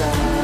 side.